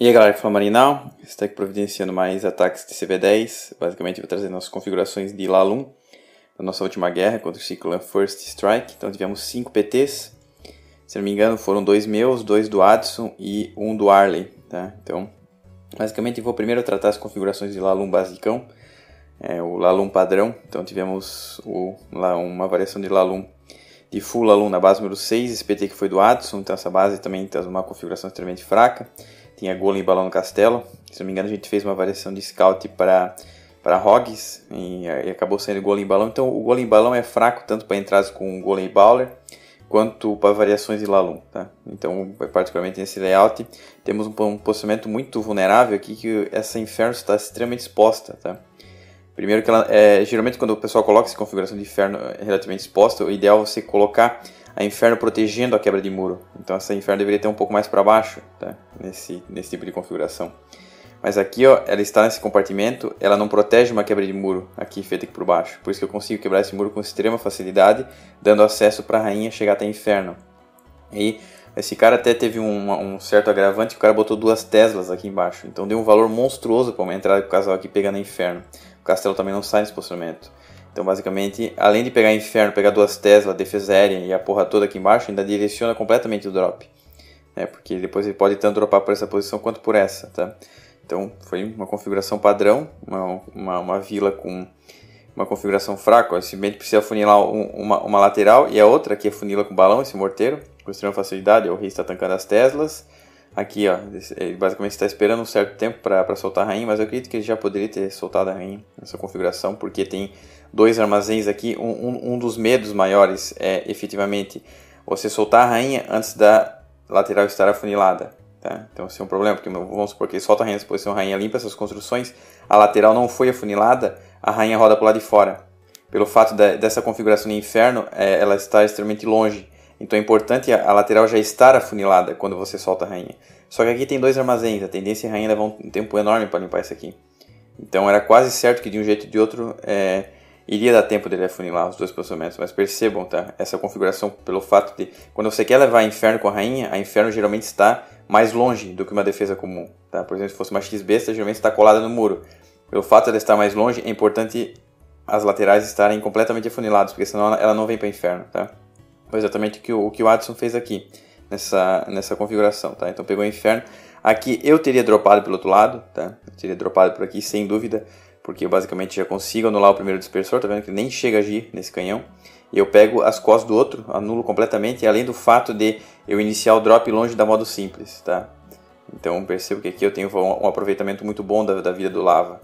E aí galera que fala Marinal, está aqui providenciando mais ataques de CV10. Basicamente vou trazer nossas configurações de Lalum da nossa última guerra contra o Ciclan First Strike. Então tivemos 5 PTs, se não me engano foram dois meus, dois do Adson e um do Arley. Tá? Então basicamente vou primeiro tratar as configurações de Lalum basicão, é, o Lalum padrão. Então tivemos o, lá, uma variação de Lalum de Full Lalum na base número 6, esse PT que foi do Adson, então essa base também tem uma configuração extremamente fraca tinha Golem e Balão no Castelo. Se não me engano, a gente fez uma variação de Scout para para Hogs e, e, acabou saindo Golem e Balão. Então o Golem e Balão é fraco tanto para entradas com Golem e Bowler quanto para variações de Lalum. Tá? Então, particularmente nesse layout, temos um, um posicionamento muito vulnerável aqui que essa Inferno está extremamente exposta. Tá? Primeiro que ela, é, geralmente quando o pessoal coloca essa configuração de Inferno relativamente exposta, o ideal é você colocar a Inferno protegendo a quebra de muro. Então essa Inferno deveria ter um pouco mais para baixo, tá? nesse, nesse tipo de configuração. Mas aqui, ó, ela está nesse compartimento, ela não protege uma quebra de muro aqui feita aqui por baixo. Por isso que eu consigo quebrar esse muro com extrema facilidade, dando acesso para a rainha chegar até Inferno. E esse cara até teve um, um, certo agravante, o cara botou duas Teslas aqui embaixo. Então deu um valor monstruoso para uma entrada que o casal aqui pega no Inferno. O castelo também não sai nesse posicionamento. Então, basicamente, além de pegar Inferno, pegar duas Tesla, defesa aérea e a porra toda aqui embaixo, ainda direciona completamente o drop. Né? Porque depois ele pode tanto dropar por essa posição quanto por essa, tá? Então, foi uma configuração padrão, uma, uma, uma vila com uma configuração fraca. Simplesmente precisa funilar um, uma, uma lateral e a outra aqui é funila com balão, esse morteiro, com extrema facilidade. O rei está tancando as Teslas. Aqui, ó, ele basicamente está esperando um certo tempo para soltar a rainha, mas eu acredito que ele já poderia ter soltado a rainha nessa configuração, porque tem dois armazéns aqui. Um, um, um dos medos maiores é efetivamente você soltar a rainha antes da lateral estar afunilada. Tá? Então, esse é um problema, porque vamos supor que ele solta a rainha nessa posição, a rainha limpa essas construções, a lateral não foi afunilada, a rainha roda para o lado de fora. Pelo fato de, dessa configuração de inferno, é, ela está extremamente longe então é importante a, lateral já estar afunilada quando você solta a rainha. Só que aqui tem dois armazéns, a tendência é a rainha levar um tempo enorme para limpar isso aqui. Então era quase certo que de um jeito ou de outro é, iria dar tempo dele afunilar os dois posicionamentos. Mas percebam, tá? Essa configuração pelo fato de quando você quer levar a inferno com a rainha, a inferno geralmente está mais longe do que uma defesa comum. Tá? Por exemplo, se fosse uma X besta, geralmente está colada no muro. Pelo fato de ela estar mais longe, é importante as laterais estarem completamente afuniladas, porque senão ela não vem para inferno, tá? Foi exatamente o que o, o que o fez aqui, nessa, nessa configuração, tá? Então pegou inferno. Aqui eu teria dropado pelo outro lado, tá? Eu teria dropado por aqui sem dúvida, porque eu basicamente já consigo anular o primeiro dispersor, tá vendo que nem chega a agir nesse canhão. E eu pego as costas do outro, anulo completamente, além do fato de eu iniciar o drop longe da modo simples, tá? Então percebo que aqui eu tenho um, aproveitamento muito bom da, da vida do lava.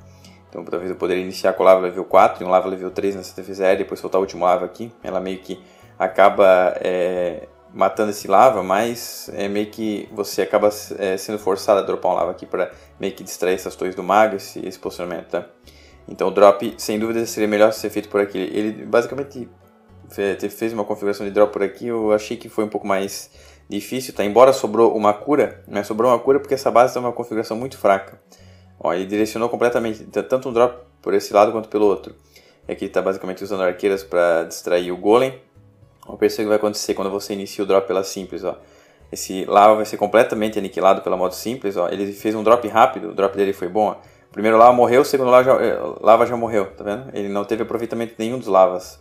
Então talvez eu poderia iniciar com lava level 4 e um lava level 3 nessa aérea, depois soltar o último lava aqui. Ela meio que acaba é, matando esse lava, mas é meio que você acaba é, sendo forçado a dropar um lava aqui para meio que distrair essas torres do mago, esse, esse posicionamento, tá? Então o drop, sem dúvida, seria melhor ser feito por aqui. Ele basicamente fez uma configuração de drop por aqui, eu achei que foi um pouco mais difícil, tá? Embora sobrou uma cura, mas sobrou uma cura porque essa base tem uma configuração muito fraca. Ó, ele direcionou completamente, tanto um drop por esse lado quanto pelo outro. Aqui está basicamente usando arqueiras para distrair o golem, Vamos perceber o que vai acontecer quando você inicia o drop pela simples, ó. Esse lava vai ser completamente aniquilado pela modo simples, ó. Ele fez um drop rápido, o drop dele foi bom, ó. O primeiro lava morreu, o segundo lava já, eh, lava já morreu, tá vendo? Ele não teve aproveitamento nenhum dos lavas.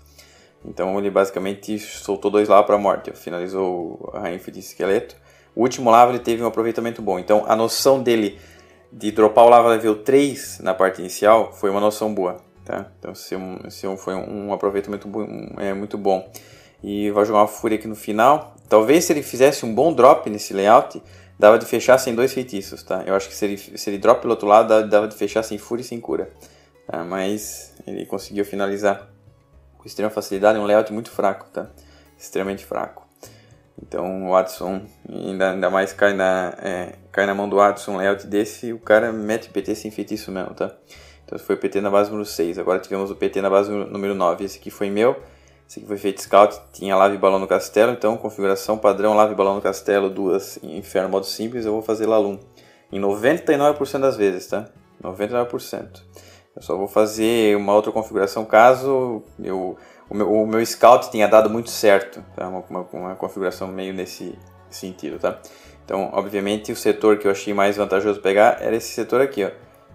Então ele basicamente soltou dois lavas para morte, finalizou a rainha de esqueleto. O último lava ele teve um aproveitamento bom. Então a noção dele de dropar o lava level 3 na parte inicial foi uma noção boa, tá? Então se, um, se um, foi um aproveitamento é, muito bom e vai jogar uma fúria aqui no final. Talvez se ele fizesse um bom drop nesse layout, dava de fechar sem dois feitiços, tá? Eu acho que se ele, se ele drop pelo outro lado, dava de fechar sem fúria e sem cura. Tá? Mas ele conseguiu finalizar com extrema facilidade, um layout muito fraco, tá? Extremamente fraco. Então o Watson ainda, ainda mais cai na, é, cai na mão do Watson um layout desse e o cara mete PT sem feitiço mesmo, tá? Então foi o PT na base número 6. Agora tivemos o PT na base número 9. Esse aqui foi meu. Esse aqui foi feito scout, tinha lave balão no castelo, então configuração padrão lave balão no castelo, duas inferno modo simples, eu vou fazer Lalum. Em 99% das vezes, tá? 99%. Eu só vou fazer uma outra configuração caso eu, o, meu, o meu scout tenha dado muito certo, tá? Uma, uma, uma configuração meio nesse sentido, tá? Então, obviamente, o setor que eu achei mais vantajoso pegar era esse setor aqui, ó.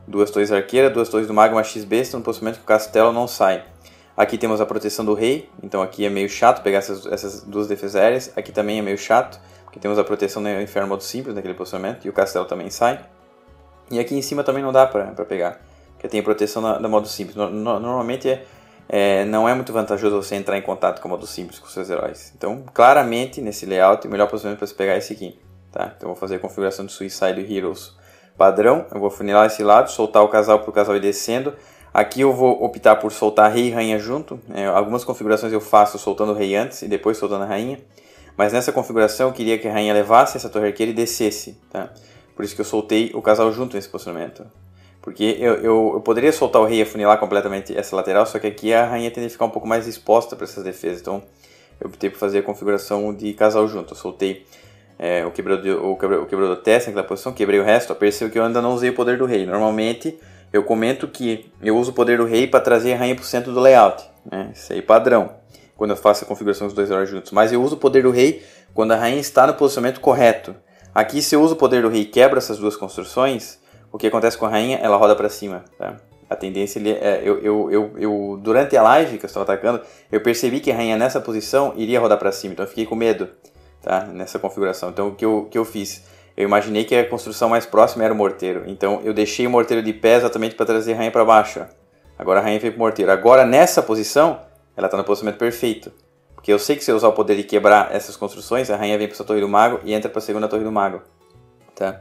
Duas torres arqueira, duas torres do mago, uma X besta, no posicionamento que o castelo não sai. Aqui temos a proteção do rei, então aqui é meio chato pegar essas, essas duas defesas aéreas. Aqui também é meio chato, porque temos a proteção do inferno modo simples naquele posicionamento, e o castelo também sai. E aqui em cima também não dá pra pegar, porque tem a proteção da, da modo simples. No, no, normalmente é, é, não é muito vantajoso você entrar em contato com o modo simples com seus heróis. Então, claramente, nesse layout, o melhor posicionamento para você pegar é esse aqui. Tá? Então, vou fazer a configuração de Suicide Heroes padrão. Eu vou funilar esse lado, soltar o casal para o casal ir descendo. Aqui eu vou optar por soltar rei e rainha junto. É, algumas configurações eu faço soltando o rei antes e depois soltando a rainha. Mas nessa configuração eu queria que a rainha levasse essa torre arqueira e descesse. Tá? Por isso que eu soltei o casal junto nesse posicionamento. Porque eu, eu, eu, poderia soltar o rei e afunilar completamente essa lateral, só que aqui a rainha tende a ficar um pouco mais exposta para essas defesas. Então eu optei por fazer a configuração de casal junto. Eu soltei é, o, quebrador, o, quebrador, o quebrador testa naquela posição, quebrei o resto. Percebo que eu ainda não usei o poder do rei. Normalmente eu comento que eu uso o poder do rei para trazer a rainha para o centro do layout. Né? Isso aí padrão, quando eu faço a configuração dos dois heróis juntos. Mas eu uso o poder do rei quando a rainha está no posicionamento correto. Aqui, se eu uso o poder do rei e quebro essas duas construções, o que acontece com a rainha? Ela roda para cima. Tá? A tendência é, eu, eu, eu, eu, durante a live que eu estava atacando, eu percebi que a rainha nessa posição iria rodar para cima, então eu fiquei com medo tá? nessa configuração. Então o que eu, que eu fiz? Eu imaginei que a construção mais próxima era o morteiro, então eu deixei o morteiro de pé exatamente para trazer a rainha para baixo. Agora a rainha veio para o morteiro. Agora nessa posição, ela está no posicionamento perfeito. Porque eu sei que se eu usar o poder de quebrar essas construções, a rainha vem para essa torre do mago e entra para a segunda torre do mago. Tá?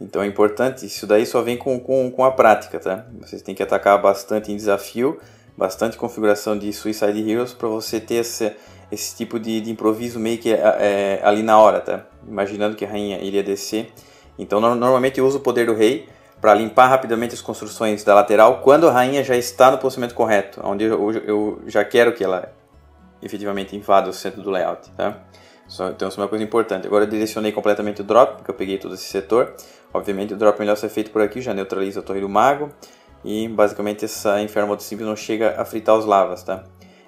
Então é importante, isso daí só vem com, com, com a prática, tá? Vocês têm que atacar bastante em desafio, bastante configuração de Suicide Heroes para você ter esse, esse tipo de, de improviso meio que é, é, ali na hora, tá? Imaginando que a rainha iria descer. Então, no, normalmente eu uso o poder do rei para limpar rapidamente as construções da lateral quando a rainha já está no posicionamento correto, onde eu, eu, já quero que ela efetivamente invada o centro do layout, tá? Então, isso é uma coisa importante. Agora eu direcionei completamente o drop, porque eu peguei todo esse setor. Obviamente o drop melhor ser feito por aqui, já neutraliza a torre do mago. E basicamente essa Inferno Modo Simples não chega a fritar os lavas, tá?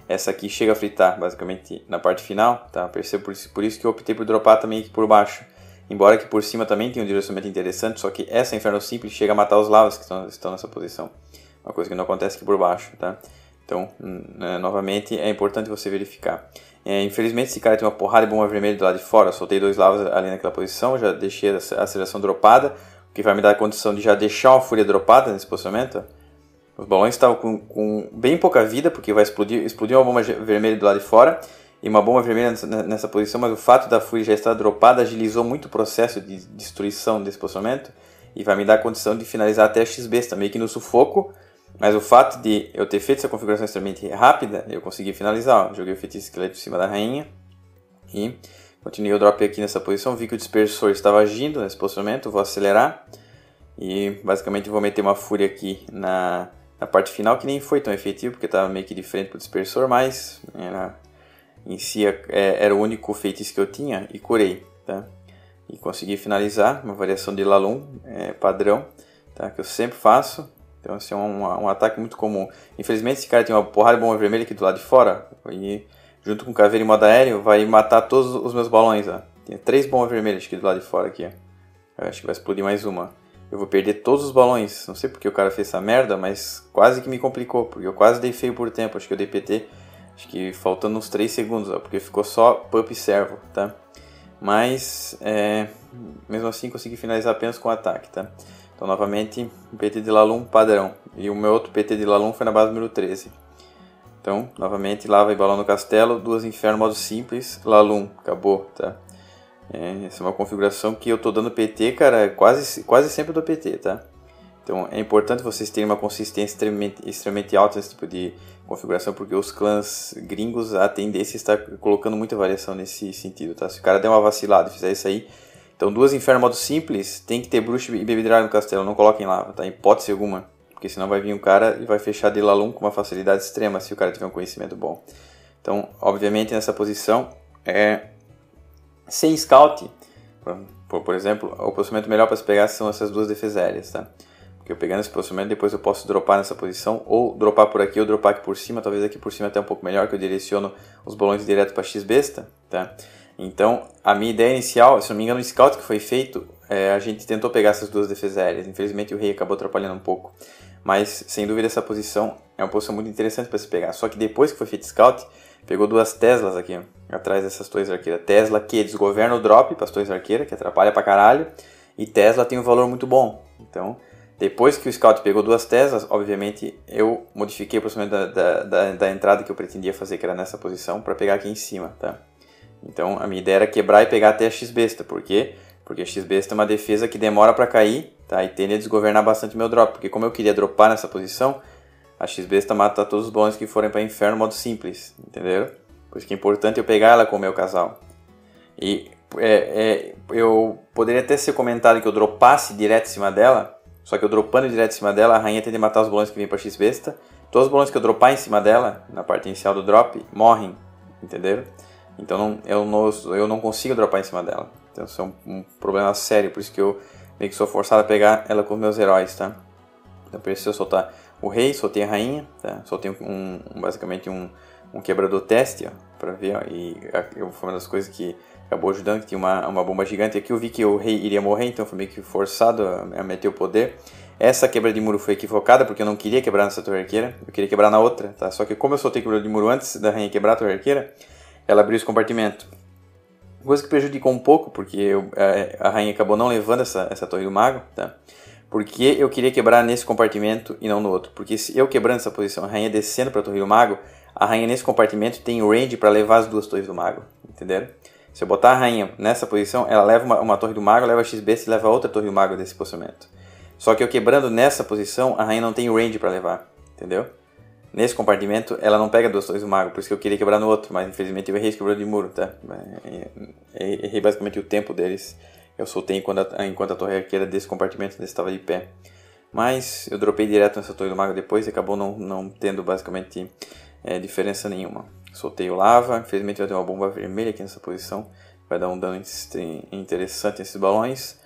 Essa aqui chega a fritar, basicamente, na parte final, tá? Percebo por isso, por isso que eu optei por dropar também aqui por baixo. Embora aqui por cima também tenha um direcionamento interessante, só que essa Inferno Simples chega a matar os lavas que estão, estão nessa posição. Uma coisa que não acontece aqui por baixo, tá? Então, né, novamente, é importante você verificar. É, infelizmente, esse cara tem uma porrada de bomba vermelha do lado de fora. Eu soltei dois lavas ali naquela posição, já deixei a aceleração dropada, o que vai me dar a condição de já deixar uma fúria dropada nesse posicionamento. Os balões estavam com, com, bem pouca vida, porque vai explodir, explodir uma bomba vermelha do lado de fora e uma bomba vermelha nessa, nessa, posição, mas o fato da fúria já estar dropada agilizou muito o processo de destruição desse posicionamento e vai me dar a condição de finalizar até a X-Besta, meio que no sufoco, mas o fato de eu ter feito essa configuração extremamente rápida, eu consegui finalizar. Ó. Joguei o feitiço esqueleto em cima da rainha e continuei o drop aqui nessa posição. Vi que o dispersor estava agindo nesse posicionamento, vou acelerar e basicamente vou meter uma fúria aqui na na parte final, que nem foi tão efetivo, porque estava meio que de frente para o dispersor, mas era, em si é, era o único feitiço que eu tinha e curei, tá? E consegui finalizar, uma variação de Lalum é, padrão, tá? Que eu sempre faço, então assim, é um, um ataque muito comum. Infelizmente esse cara tem uma porrada de bomba vermelha aqui do lado de fora, e junto com o caveira em modo aéreo vai matar todos os meus balões, ó. Tem três bombas vermelhas aqui do lado de fora aqui, ó. Eu acho que vai explodir mais uma eu vou perder todos os balões. Não sei porque o cara fez essa merda, mas quase que me complicou, porque eu quase dei feio por tempo. Acho que eu dei PT, acho que faltando uns 3 segundos, ó, porque ficou só pup servo, tá? Mas, é, mesmo assim consegui finalizar apenas com ataque, tá? Então, novamente, o PT de Lalum padrão. E o meu outro PT de Lalum foi na base número 13. Então, novamente, lava e balão no castelo, duas inferno modo simples, Lalum, acabou, tá? É, essa é uma configuração que eu estou dando PT, cara, quase, quase sempre do PT, tá? Então é importante vocês terem uma consistência extremamente, extremamente alta nesse tipo de configuração, porque os clãs gringos, a tendência está colocando muita variação nesse sentido, tá? Se o cara der uma vacilada e fizer isso aí, então duas inferno modo simples, tem que ter bruxo e baby no castelo, não coloquem lá, tá? Hipótese alguma, porque senão vai vir um cara e vai fechar de lalum com uma facilidade extrema se o cara tiver um conhecimento bom. Então, obviamente nessa posição é sem scout, por, por exemplo, o posicionamento melhor para se pegar são essas duas defesas aéreas, tá? Porque eu pegando esse posicionamento, depois eu posso dropar nessa posição, ou dropar por aqui, ou dropar aqui por cima, talvez aqui por cima até um pouco melhor, que eu direciono os balões direto para X besta, tá? Então, a minha ideia inicial, se não me engano, o scout que foi feito, é, a gente tentou pegar essas duas defesas aéreas. Infelizmente, o rei acabou atrapalhando um pouco. Mas, sem dúvida, essa posição é uma posição muito interessante para se pegar. Só que depois que foi feito scout, pegou duas Teslas aqui, atrás dessas torres arqueiras. Tesla que desgoverna o drop para as torres arqueiras, que atrapalha pra caralho. E Tesla tem um valor muito bom. Então, depois que o scout pegou duas Teslas, obviamente eu modifiquei o da, da, da, da entrada que eu pretendia fazer, que era nessa posição, para pegar aqui em cima, tá? Então a minha ideia era quebrar e pegar até a X-Besta. Por quê? Porque a X-Besta é uma defesa que demora para cair, tá? E tende a desgovernar bastante meu drop. Porque como eu queria dropar nessa posição, a X-Besta mata todos os bônus que forem para inferno modo simples, entenderam? Por isso que é importante eu pegar ela com o meu casal. E é, é, eu poderia até ser comentado que eu dropasse direto em cima dela, só que eu dropando direto em cima dela, a rainha tende a matar os bolões que vêm para X-Besta. Todos os bolões que eu dropar em cima dela, na parte inicial do drop, morrem. Entenderam? Então não, eu, não, eu não consigo dropar em cima dela. Então isso é um, um, problema sério, por isso que eu meio que sou forçado a pegar ela com meus heróis, tá? Então preciso soltar o rei, soltei a rainha, tá? Soltei um, um basicamente um, um quebrador teste, ó, pra ver, ó, e foi uma das coisas que acabou ajudando, que tinha uma, uma bomba gigante. Aqui eu vi que o rei iria morrer, então foi meio que forçado a, a meter o poder. Essa quebra de muro foi equivocada, porque eu não queria quebrar nessa torre arqueira, eu queria quebrar na outra, tá? Só que como eu soltei quebra de muro antes da rainha quebrar a torre arqueira, ela abriu esse compartimento. Coisa que prejudicou um pouco, porque eu, a, a, rainha acabou não levando essa, essa torre do mago, tá? Porque eu queria quebrar nesse compartimento e não no outro. Porque se eu quebrando essa posição, a rainha descendo para a torre do mago, a rainha nesse compartimento tem range para levar as duas torres do mago, entenderam? Se eu botar a rainha nessa posição, ela leva uma, uma torre do mago, leva XB e leva outra torre do mago desse posicionamento. Só que eu quebrando nessa posição, a rainha não tem range para levar, entendeu? Nesse compartimento, ela não pega duas torres do mago, por isso que eu queria quebrar no outro, mas infelizmente eu errei quebrou de muro, tá? Errei basicamente o tempo deles. Eu soltei enquanto a, enquanto a torre arqueira desse compartimento estava de pé. Mas eu dropei direto nessa torre do mago depois e acabou não, não tendo basicamente é, diferença nenhuma. Soltei o lava, infelizmente vai ter uma bomba vermelha aqui nessa posição, vai dar um dano interessante nesses balões.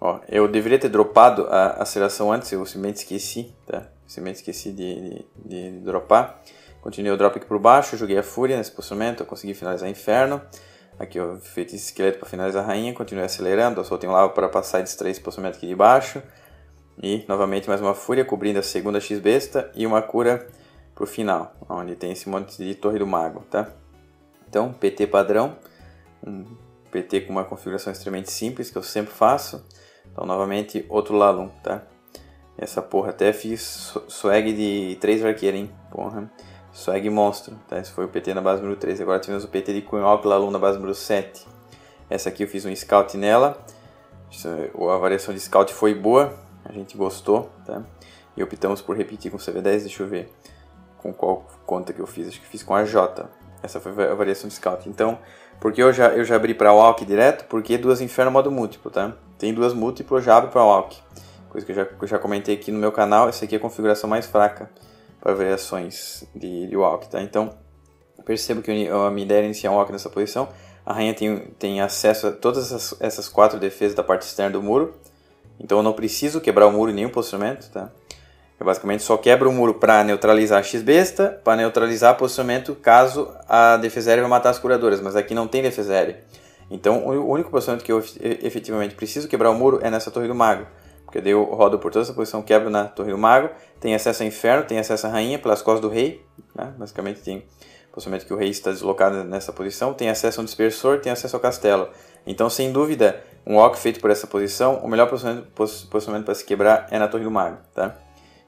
Ó, eu deveria ter dropado a aceleração antes, eu simplesmente esqueci, tá? Simplesmente esqueci de, de, de dropar. Continuei o drop aqui por baixo, joguei a fúria nesse posicionamento, eu consegui finalizar inferno. Aqui fiz esse esqueleto para finalizar a rainha, continuei acelerando, eu soltei um lava para passar e distrair esse posicionamento aqui de baixo. E novamente mais uma fúria cobrindo a segunda X besta e uma cura pro final, onde tem esse monte de torre do mago, tá? Então, PT padrão, um PT com uma configuração extremamente simples, que eu sempre faço. Então, novamente, outro Lalum, tá? Essa porra até fiz swag de 3 arqueiros, hein? Porra. Swag monstro, tá? Esse foi o PT na base número 3. Agora tivemos o PT de Cunhok Lalum na base número 7. Essa aqui eu fiz um scout nela. A variação de scout foi boa, a gente gostou, tá? E optamos por repetir com CV10, deixa eu ver com qual conta que eu fiz, acho que fiz com a J. Essa foi a variação de scout. Então, porque eu já, eu já abri para walk direto, porque duas inferno modo múltiplo, tá? Tem duas múltiplo, eu já abro para walk. Coisa que eu já, eu já comentei aqui no meu canal, essa aqui é a configuração mais fraca para variações de, de walk, tá? Então, percebo que a minha ideia é iniciar um walk nessa posição. A rainha tem, tem acesso a todas essas, essas quatro defesas da parte externa do muro. Então eu não preciso quebrar o muro em nenhum posicionamento, tá? Eu basicamente só quebro o muro para neutralizar a X-Besta, para neutralizar posicionamento caso a defesa aérea vai matar as curadoras, mas aqui não tem defesa aérea. Então o único posicionamento que eu efetivamente preciso quebrar o muro é nessa torre do mago. Porque daí eu rodo por toda essa posição, quebro na torre do mago, tem acesso ao inferno, tem acesso à rainha pelas costas do rei. Né? Basicamente tem posicionamento que o rei está deslocado nessa posição, tem acesso ao dispersor, tem acesso ao castelo. Então, sem dúvida, um walk feito por essa posição, o melhor posicionamento, posicionamento para se quebrar é na torre do mago. Tá?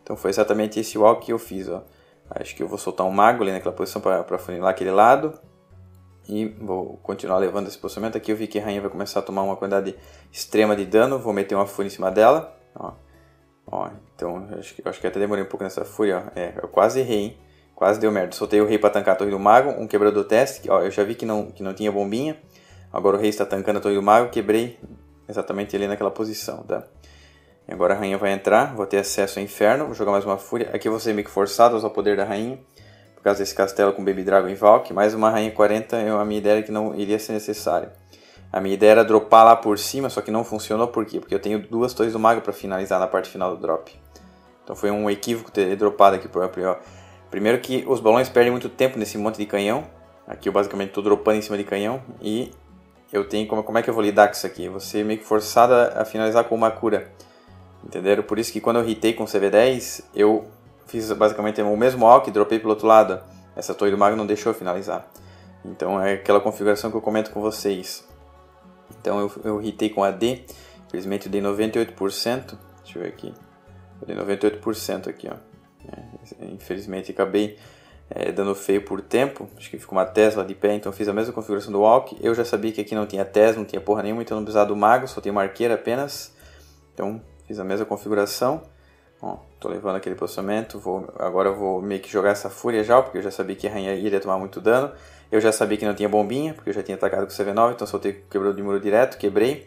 Então foi exatamente esse walk que eu fiz. Ó. Acho que eu vou soltar um mago ali naquela posição para funilar aquele lado. E vou continuar levando esse posicionamento. Aqui eu vi que a rainha vai começar a tomar uma quantidade extrema de dano. Vou meter uma fúria em cima dela. Ó. Ó, então acho que, acho que até demorei um pouco nessa fúria. Ó. É, eu quase errei, hein? Quase deu merda. Soltei o rei para tancar a torre do mago. Um quebrador teste. Ó, eu já vi que não, que não tinha bombinha. Agora o rei está tancando a torre do mago. Quebrei exatamente ali naquela posição, tá? E agora a rainha vai entrar, vou ter acesso ao inferno, vou jogar mais uma fúria. Aqui eu vou ser meio que forçado a usar o poder da rainha, causa desse castelo com Baby Dragon e Valk. Mais uma rainha 40, eu, a minha ideia que não iria ser necessário. A minha ideia era dropar lá por cima, só que não funcionou, por quê? Porque eu tenho duas torres do mago para finalizar na parte final do drop. Então foi um equívoco ter dropado aqui próprio. Ó. Primeiro que os balões perdem muito tempo nesse monte de canhão. Aqui eu basicamente estou dropando em cima de canhão. E eu tenho como, como é que eu vou lidar com isso aqui? Você meio que forçado a, finalizar com uma cura. Entenderam? Por isso que quando eu hitei com CV10, eu fiz basicamente o mesmo alk e dropei pelo outro lado. Essa torre do mago não deixou finalizar. Então é aquela configuração que eu comento com vocês. Então eu, eu hitei com AD, infelizmente eu dei 98%. Deixa eu ver aqui. Eu dei 98% aqui, ó. É, infelizmente acabei é, dando feio por tempo. Acho que ficou uma Tesla de pé, então fiz a mesma configuração do Walk. Eu já sabia que aqui não tinha Tesla, não tinha porra nenhuma, então não precisava do mago, só tinha uma arqueira apenas. Então fiz a mesma configuração. Ó, tô levando aquele posicionamento, vou, agora eu vou meio que jogar essa fúria já, porque eu já sabia que a rainha iria tomar muito dano. Eu já sabia que não tinha bombinha, porque eu já tinha atacado com o CV9, então soltei quebrou de muro direto, quebrei.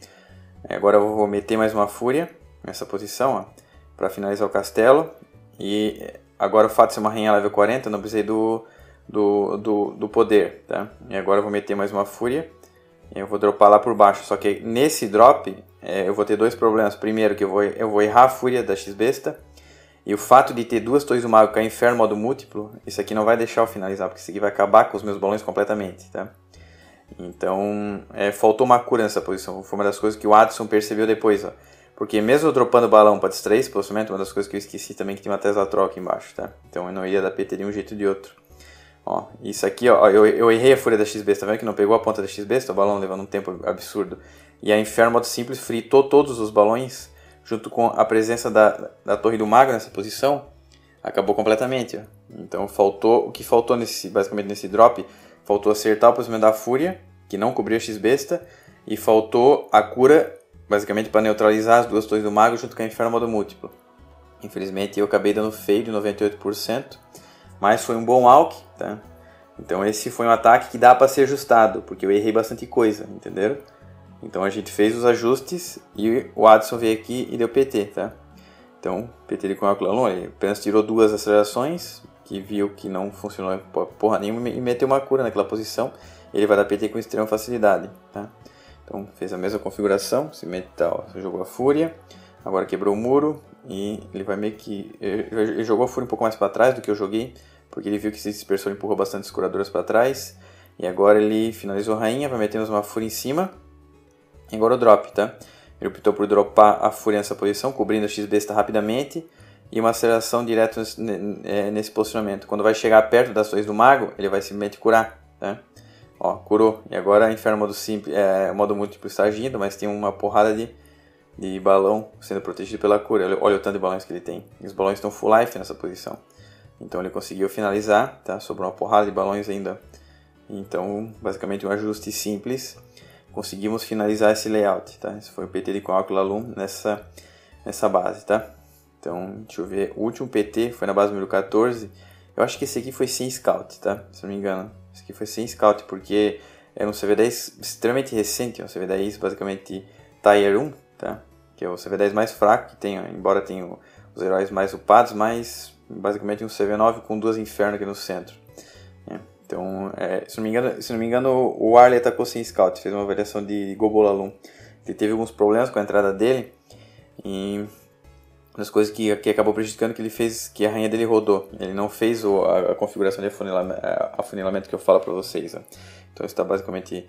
Agora eu vou meter mais uma fúria nessa posição, para finalizar o castelo. E agora o fato de ser uma rainha level 40, não precisei do, do, do, do poder, tá? E agora eu vou meter mais uma fúria. Eu vou dropar lá por baixo, só que nesse drop é, eu vou ter dois problemas. Primeiro que eu vou, eu vou errar a fúria da X-Besta, e o fato de ter duas torres do mago cair inferno modo múltiplo, isso aqui não vai deixar eu finalizar, porque isso aqui vai acabar com os meus balões completamente, tá? Então, é, faltou uma cura nessa posição. Foi uma das coisas que o Adson percebeu depois, ó. Porque mesmo dropando o balão para distrair esse posicionamento, uma das coisas que eu esqueci também que tem uma Tesla aqui embaixo, tá? Então eu não ia dar PT de um jeito ou de outro. Ó, isso aqui, ó, eu, eu errei a fúria da XB, tá vendo que não pegou a ponta da XB, o balão levando um tempo absurdo. E a Inferno modo simples fritou todos os balões junto com a presença da, da torre do mago nessa posição, acabou completamente. Ó. Então faltou o que faltou nesse basicamente nesse drop, faltou acertar o posicionamento da fúria, que não cobriu a X besta, e faltou a cura basicamente para neutralizar as duas torres do mago junto com a inferno modo múltiplo. Infelizmente eu acabei dando feio de 98%, mas foi um bom alk, tá? Então esse foi um ataque que dá para ser ajustado, porque eu errei bastante coisa, entenderam? Então a gente fez os ajustes e o Adson veio aqui e deu PT, tá? Então, PT de cálculo ele apenas tirou duas acelerações, que viu que não funcionou porra nenhuma e meteu uma cura naquela posição. Ele vai dar PT com extrema facilidade, tá? Então fez a mesma configuração, se metal, jogou a fúria, agora quebrou o muro e ele vai meio que... Ele jogou a fúria um pouco mais para trás do que eu joguei, porque ele viu que se dispersou empurrou bastante escuradoras para trás. E agora ele finalizou a rainha, vai meter uma fúria em cima Agora o drop, tá? Ele optou por dropar a fúria nessa posição, cobrindo a X-Besta rapidamente e uma aceleração direto nesse, é, nesse, posicionamento. Quando vai chegar perto das torres do mago, ele vai simplesmente curar, tá? Ó, curou. E agora Inferno modo simples, é, modo múltiplo está agindo, mas tem uma porrada de, de balão sendo protegido pela cura. Olha, olha o tanto de balões que ele tem. Os balões estão full life nessa posição. Então ele conseguiu finalizar, tá? Sobrou uma porrada de balões ainda. Então, basicamente um ajuste simples conseguimos finalizar esse layout, tá? Esse foi o PT de cálculo aluno nessa, nessa base, tá? Então, deixa eu ver, o último PT foi na base número 14, eu acho que esse aqui foi sem scout, tá? Se não me engano, esse aqui foi sem scout, porque era um CV10 extremamente recente, um CV10 basicamente Tier 1, tá? Que é o CV10 mais fraco que tem, embora tenha os heróis mais upados, mas basicamente um CV9 com duas infernos aqui no centro. Então, é, se, não me engano, se não me engano, o Arley atacou sem scout, fez uma variação de Gobolalum. Ele teve alguns problemas com a entrada dele e das coisas que, que acabou prejudicando que ele fez que a rainha dele rodou. Ele não fez o, a, a, configuração de afunilamento, afunilamento que eu falo para vocês. Ó. Então está basicamente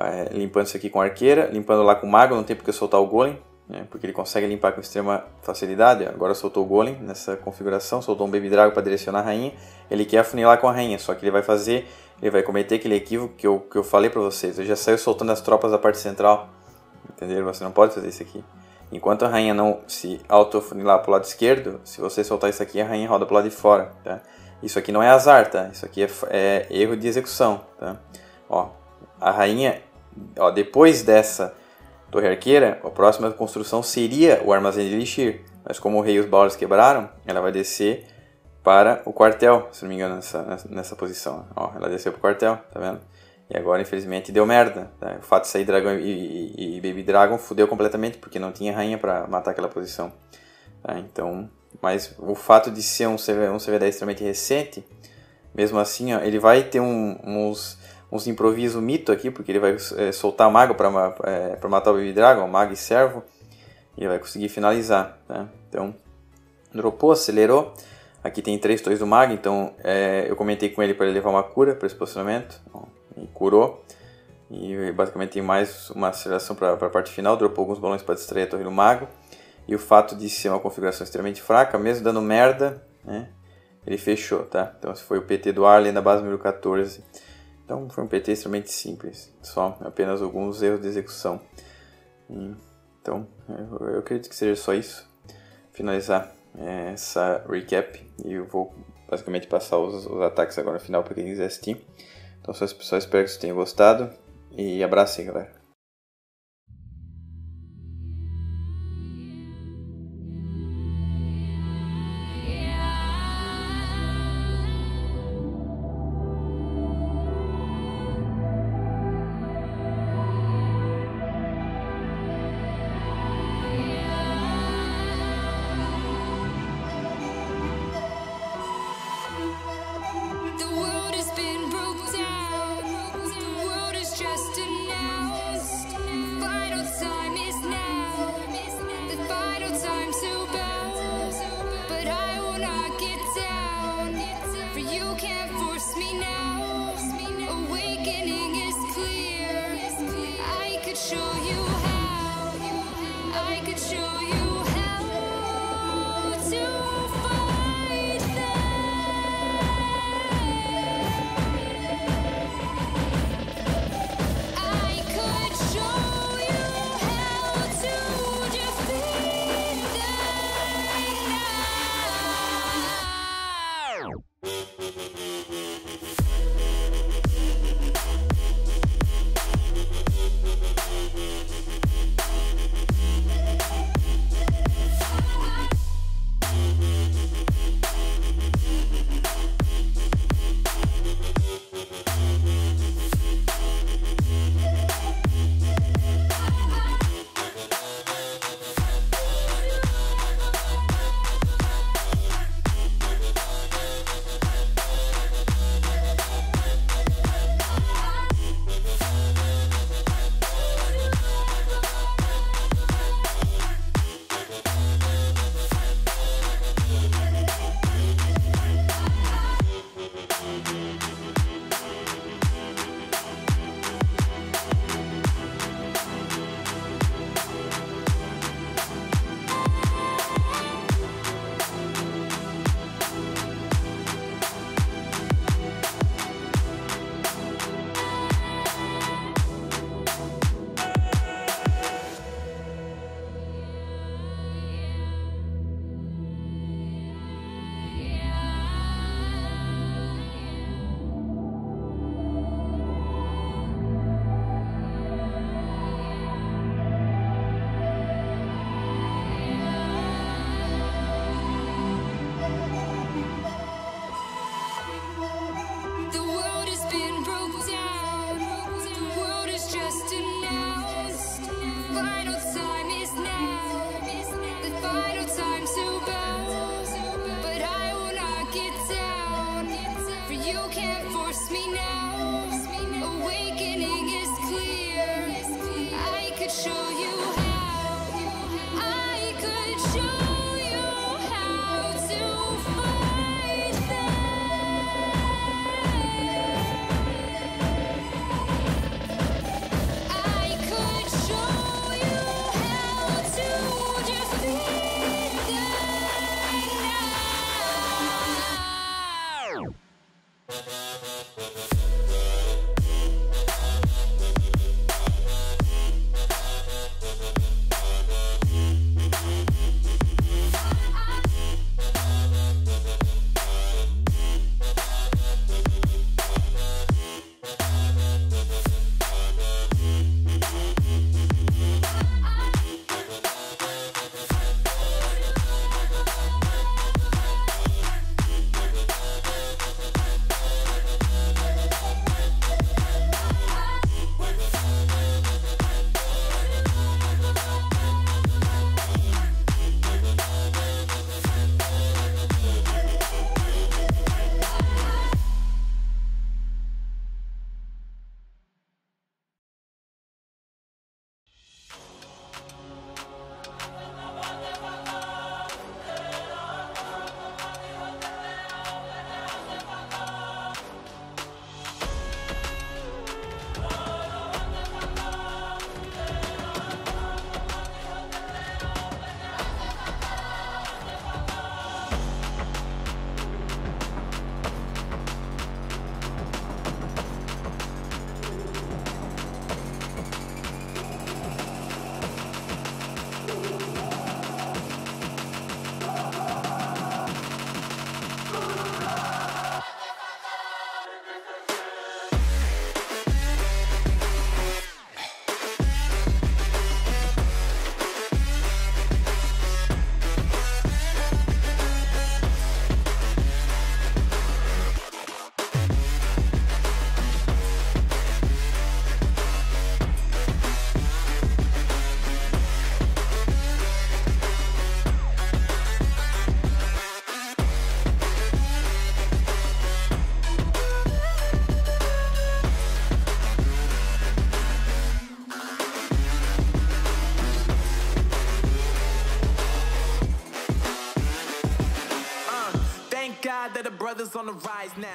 é, limpando isso aqui com arqueira, limpando lá com mago, não tem porque soltar o golem né, porque ele consegue limpar com extrema facilidade. Agora soltou o Golem nessa configuração, soltou um Baby Dragon para direcionar a rainha. Ele quer afunilar com a rainha, só que ele vai fazer, ele vai cometer aquele equívoco que eu, que eu falei para vocês. Ele já saiu soltando as tropas da parte central, entenderam? Você não pode fazer isso aqui. Enquanto a rainha não se auto-afunilar para o lado esquerdo, se você soltar isso aqui, a rainha roda para o lado de fora, tá? Isso aqui não é azar, tá? Isso aqui é, é erro de execução, tá? Ó, a rainha, ó, depois dessa torre arqueira, a próxima construção seria o armazém de Elixir, mas como o rei e os baús quebraram, ela vai descer para o quartel, se não me engano, nessa, nessa posição. Ó, ela desceu para o quartel, tá vendo? E agora, infelizmente, deu merda. Tá? O fato de sair Dragão e, e, e, Baby Dragon fudeu completamente, porque não tinha rainha para matar aquela posição. Tá? Então, mas o fato de ser um, CV, um CV10 extremamente recente, mesmo assim, ó, ele vai ter um, uns uns improviso mito aqui, porque ele vai é, soltar mago para é, matar o Baby Dragon, mago e servo, e vai conseguir finalizar. Tá? Então, dropou, acelerou. Aqui tem três torres do mago, então é, eu comentei com ele para ele levar uma cura para esse posicionamento, e curou. E basicamente tem mais uma aceleração para a parte final, dropou alguns balões para distrair a Torre do Mago. E o fato de ser uma configuração extremamente fraca, mesmo dando merda, né, ele fechou, tá? Então esse foi o PT do Arlen da base número 14. Então foi um PT extremamente simples, só apenas alguns erros de execução. Então eu, acredito que seja só isso. Finalizar é, essa recap e eu vou basicamente passar os, os ataques agora no final para quem quiser assistir. Então só espero que vocês tenham gostado e abraço aí, galera. you. Brothers on the rise now.